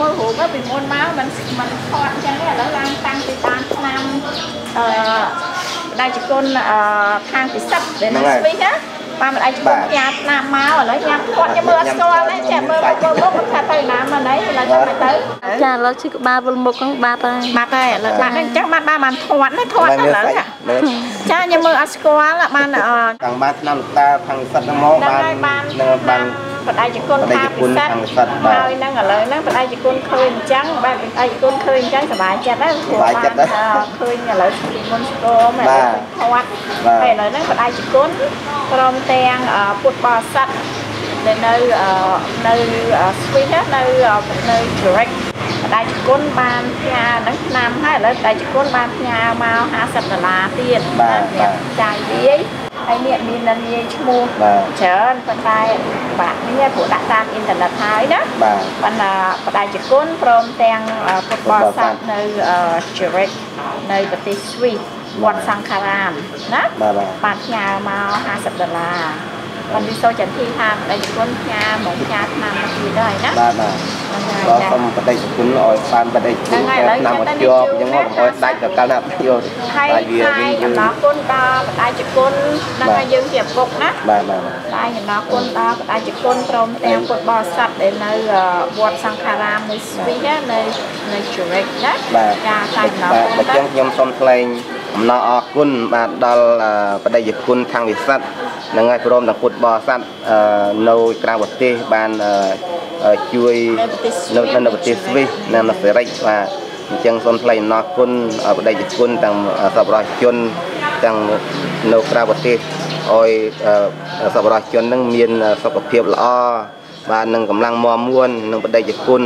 មើលរូបទៅពីមុនមកมันมันថតអញ្ចឹងទេឥឡូវឡើងតាំងពីតាមឆ្នាំអឺម្ដាយជគុណអឺខាងពិសិដ្ឋដែលនៅស្វីសណាបានម្ដាយជគុណញ៉ាឆ្នាំមកឥឡូវញ៉ាំគាត់ញ៉ាំមើលអត់ស្គាល់ទេចាំមើលមើលមុខគាត់ថាទៅណាមកណីឥឡូវចាំទៅ ចាឥឡូវឈឺក្បាលវិលមុខហ្នឹងបាត់ហើយ បាត់ហើយឥឡូវបាត់ហើយអញ្ចឹងបានបានបានធាត់ណាធាត់ឥឡូវចាញ៉ាំមើលអត់ស្គាល់បានអឺ ខាងបានឆ្នាំលោកតាខាងសិតហ្នឹងមក ហ្នឹង បាន ហើយបាន នឹង បានបដិជគុណបដិខាជងគុពិណសិដ្ឋខាងពិសិដ្ឋបាទហើយហ្នឹងឥឡូវហ្នឹងបដិជគុណឃើញអញ្ចឹងបែបបដិជគុណឃើញអញ្ចឹងសុបាយចិត្តហើយសប្បាយចិត្តណាស់អឺឃើញឥឡូវពីមុនស្គមឥបាឡូវទខាត់បាទហើយឥឡូវហ្នឹងបដិជគុណព្រមទាំងអឺពុទ្ធបរិស័ទដែលនៅអឺនៅស្វីសណានៅនៅ direct បដិជគុណបានផ្ញើហ្នឹងឆ្នាំហើយឥឡូវបដិជគុណបានផ្ញើមក50ដុល្លារទៀតបាទណាបាទចាយវាយ ហើយនេះមាននានាឈ្មោះបាទច្រើនប៉ុន្តែបាក់នេះព្រោះដាក់តាមអ៊ីនធឺណិតហើយណាបាទប៉ុន្តែបដិជគុណព្រមទាំងអឺពុទ្ធបរិស័ទនៅជីរិកនៅប្រទេសស្វីសវត្តសង្ឃារាមណាបាទបាទបានផ្ញើមក50ដុល្លារប៉ុន្តែសូចន្ទីថាបដិជគុណផ្ញើមកផ្ញើឆ្នាំមកទៀតហើយណាបាទបាទ ហ្នឹងហើយក៏ចាសូមបដិគុណឲ្យបានបដិគុណហ្នឹងហើយឥឡូវឆ្នាំមកតែជាប់នេះអញ្ចឹងមកជួបឲ្យដាច់ទៅកាន់ណាយកហើយដាច់វាថ្លៃវិញយូអំរណរគុណដល់បដិជគុណដល់ឲ្យយើងជាពុកណាបាទបាទថ្លៃអំណរគុណដល់បដិជគុណព្រមទាំងពុទ្ធបរិស័ទដែលនៅអឺវត្តសង្ឃារាមនៅស្វីសណានៅនៅជរិកណាបាទចាថ្លៃអំណរបាទគុណអញ្ចឹងខ្ញុំសូមថ្លែងអំណរអរគុណបាទដល់អឺបដិគុណខាងវិសិដ្ឋនឹងឲ្យព្រមទាំងពុទ្ធបរិស័ទអឺនៅក្រៅប្រទេសបានអឺអឺ ជួយនៅប្រទេសស្វីនៅសនៅប្រទេសស្វីសនៅនៅសេរីបាទអញ្ចឹងសូមថ្លែងអំណរគុណឲ្យបដិគុណទាំងសប្បុរសជនទាំងនៅក្រៅប្រទេសឲ្យអឺសប្បុរសជននឹងមានសុខភាពល្អបាននឹងកម្លាំងមមួននឹងបដិគុណ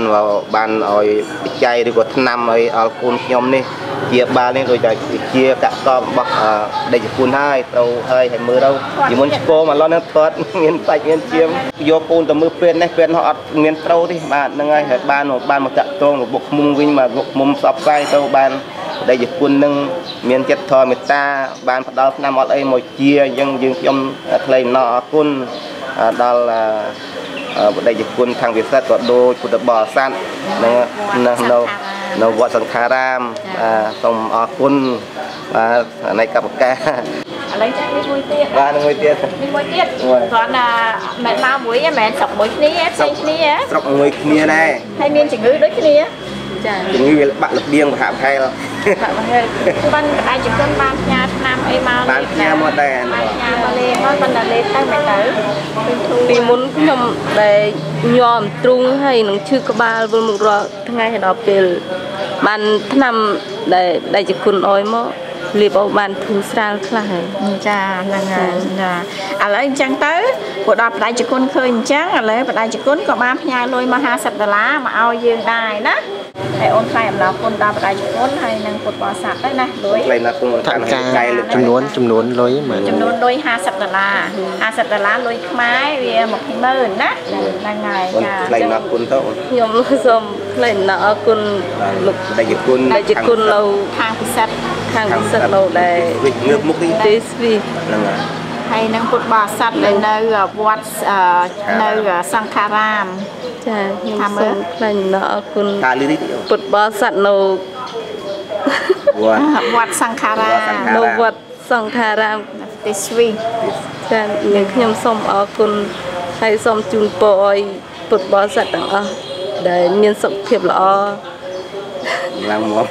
បានឲ្យបច្ច័យឬក៏ថ្នាំឲ្យអល់គូនខ្ញុំនេះ ជាបាលនេះដូចតែជាកកបរបស់អឺបដិគុណហើយទៅហើយឲ្យមើលទៅពីមុនឆ្កមកឡោះនឹងគាត់មានសាច់មានជាមយកពូនទៅមើលពេទ្យនេះពេទ្យនោះអត់មានត្រូវទេបាទហ្នឹងហើយហើយបានមកបានមកតាក់ទងរបបឃុំវិញមករបបឃុំផ្សព្វផ្សាយទៅបានបដិគុណនឹងមានចិត្តធម៌មេត្តា បានផ្ដល់ឆ្នាំអត់អីមកជាអញ្ចឹងយើងខ្ញុំថ្លែងអំណរអរគុណអឺដល់អឺអឺបដិគុណខាងវិសិទ្ធក៏ដូចពុទ្ធបរិស័ទនៅនៅនៅ នៅវត្តសង្ឃារាមបាទសូមអរគុណបាទអនេកបកាឥឡូវចាស់នេះមួយទៀតបាទនឹងមួយទៀតនេះមួយទៀតមួយគ្រាន់តែមិនមកមួយទេមិនមែនស្រុកមួយគ្នាទេផ្សេងគ្នាទេស្រុកមួយគ្នាដែរហើយមានជំងឺដូចគ្នាចាជំងឺវាបាក់របៀងប្រហាក់ប្រហែលបាទមកហើយបានបដិជគុណបានផ្ញើឆ្នាំអីមកបានផ្ញើមកដែរបានផ្ញើមកលេងមកប៉ុន្តែលេងទៅមិនទៅគឺធូរពីមុនខ្ញុំដែលញ័រទ្រូងហើយនឹងឈឺក្បាលវិលមុខរាល់ថ្ងៃហើយដល់ពេល បានថ្នាំដែលដែលជាគុណអោយមកលាបអោបានធូរស្រាលខ្លះហើយចាហ្នឹងហើយចាឥឡូវអញ្ចឹងទៅព្រោះដល់បដិជគុណឃើញអញ្ចឹងឥឡូវបដិជគុណក៏បានផ្ញើលុយមក50ដុល្លារមកឲ្យយើងដែរណា ហើយអូនថ្លៃអំណរគុណដល់បដិជគុណហើយនឹងពុទ្ធបរិស័ទទៅណាលុយថ្លៃណាស់គុណថកាន់វិកាកែលើកចំនួនចំនួនលុយមែនចំនួនលុយ50ដុល្លារ50ដុល្លារលុយខ្មែរវា20000ណាហ្នឹងហើយចាថ្លៃណាស់គុណទៅអូនខ្ញុំសូមថ្លែងអំណរអរគុណលោកបដិគុណដែលជាគុណនៅខាងពិសិដ្ឋខាងពិសិដ្ឋនៅដែលវិងើបមុខនេះទេស្វីសហ្នឹងហើយ ហើយនឹងពុទ្ធបរិស័ទដែលនៅវត្តអឺនៅសង្ឃារាមចាខ្ញុំថាមើសូលមថ្លែងអំណរអរគុណកាលីនេះពុទ្ធបរិស័ទនៅវត្តវត្តសង្ឃារាវត្តសង្ឃាមនៅវត្តសង្ឃារាមប្រទេសស្វីសចានាងខ្ញុំសូមអរគុណហើយសូមជូនពរឲ្យពុទ្ធបរិស័ទទាំងអស់ដែលមានសុខភាពល្អ កម្លាំងមក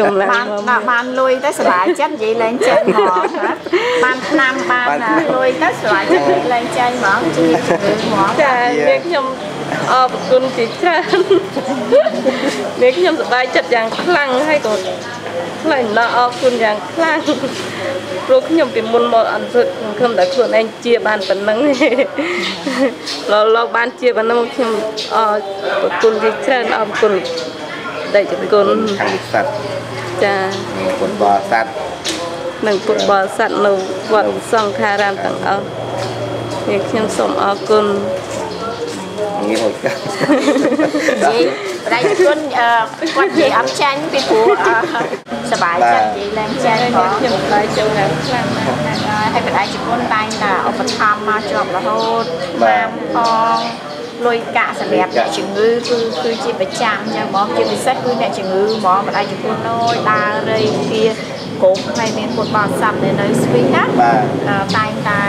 កម្លាំងបានមកដាក់បានលុយទៅសុបាយចិត្តនិយាយលេងចេញហ្មងណាបានឆ្នាំបានលុយទៅសុបាយចិត្តនិយាយលេងចេញហ្មងជាជំងឺហ្មងចានាងខ្ញុំអរគុណជាច្រើននាងខ្ញុំសប្បាយចិត្តយ៉ាងខ្លាំងហើយក៏ថ្លែងអំណរអរគុណយ៉ាងខ្លាំងព្រោះខ្ញុំពីមុនមកអត់សឹកសង្ឃឹមតែខ្លួនឯងជាបានប៉ុណ្ណឹងឡឡបានជាប៉ុណ្ណឹងខ្ញុំអរគុណជាច្រើនអរគុណ ដែលជគុណខាងវិសិទ្ធចាពុទ្ធបរិស័ទនិងពុទ្ធបរិស័ទនៅវត្តសង្ឃារាមទាំងអស់នេះខ្ញុំសូមអរគុណងាយហូចកានិយាយបដិជនអឺគាត់និយាយអត់ចាញ់ពីព្រោះអឺសុបាយចិត្តនិយាយលេងចេញហ្មងខ្ញុំថ្លៃចូលយ៉ាងខ្លាំងណាស់ហ្នឹងហើយហើយបដិជនតែងតែឧបត្ថម្ភមកជាប់រហូតតាមផង លុយកាក់សម្រាប់អ្នកជំងឺគឺគឺជាប្រចាំអញ្ចឹងហ្មងជាពិសេសគឺអ្នកជំងឺហ្មងម្ដាយជំងឺណយដើររៃគៀគោកហើយមានពុតបរិស័ទនៅនៅស្វីសណាបាទអឺតែងតែ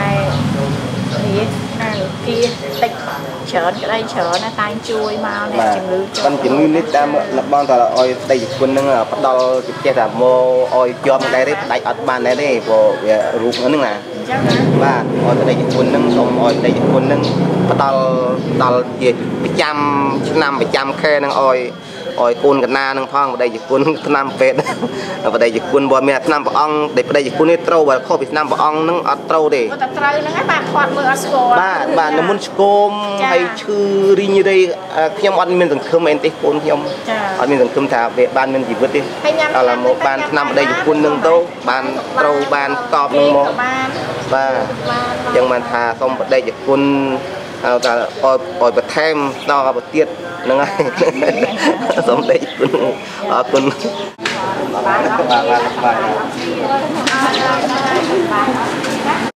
នេះណាគៀតិចច្រើនក្តីច្រើនណាតែងជួយមកអ្នកបាទជំងឺប៉ុន្តែជំងឺនេះតាមបងតើឲ្យស្ដីជគុណហ្នឹងផ្ដល់ជាចេះតែមកឲ្យជាប់ដែរទេផ្ដាច់អត់បានដែរទេព្រោះវារូបហ្នឹងណាអញ្ចឹងណាបាទឲ្យប្តីជគុណហ្នឹងសូមឲ្យប្តីជគុណហ្នឹងផ្ដល់ផ្ដល់ជាប្រចាំឆ្នាំប្រចាំខែហ្នឹងឲ្យ ឲ្យកូនកណានឹងផងប្តីជគុណឆ្នាំពេទ្យប្តីជគុណបើមានឆ្នាំព្រះអង្គដែលប្តីជគុណនេះត្រូវបើខុសពីឆ្នាំព្រះអង្គហ្នឹងអត់ត្រូវទេគាត់តែត្រូវហ្នឹងហើយបាទខាត់មើលអត់ស្គាល់បាទបាទនៅមុនស្គមចាហើយឈឺរីងរៃអឺខ្ញុំអត់មានសង្ឃឹមអីទេកូនខ្ញុំចាអត់មានសង្ឃឹមថាវាបានមានជីវិតទេហើយញ៉ាំដល់ឡើងមកបានឆ្នាំប្តីជគុណហ្នឹងទៅបានត្រូវបានកប់ហ្នឹងមកបានបាទបានអញ្ចឹងបានថាសូមបដិជគុណ ហៅថាឲ្យឲ្យបន្ថែមដល់ទៅទៀតហ្នឹងហើយសូមបដិជគុណអរគុណបាទបាទបាទ